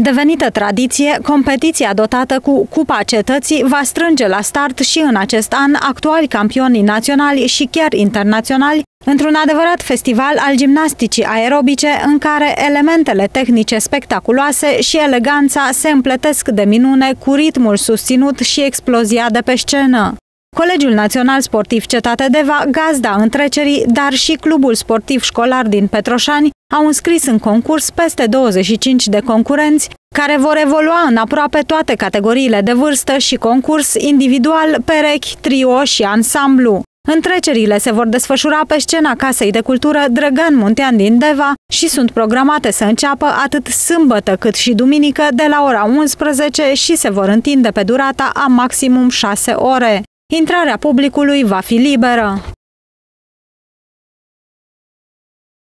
Devenită tradiție, competiția dotată cu Cupa Cetății va strânge la start și în acest an actuali campioni naționali și chiar internaționali într-un adevărat festival al gimnasticii aerobice în care elementele tehnice spectaculoase și eleganța se împletesc de minune cu ritmul susținut și explozia de pe scenă. Colegiul Național Sportiv Cetate Deva, gazda întrecerii, dar și Clubul Sportiv Școlar din Petroșani au înscris în concurs peste 25 de concurenți care vor evolua în aproape toate categoriile de vârstă și concurs individual, perechi, trio și ansamblu. Întrecerile se vor desfășura pe scena Casei de Cultură Drăgan Muntean din Deva și sunt programate să înceapă atât sâmbătă cât și duminică de la ora 11 și se vor întinde pe durata a maximum 6 ore. Intrarea publicului va fi liberă.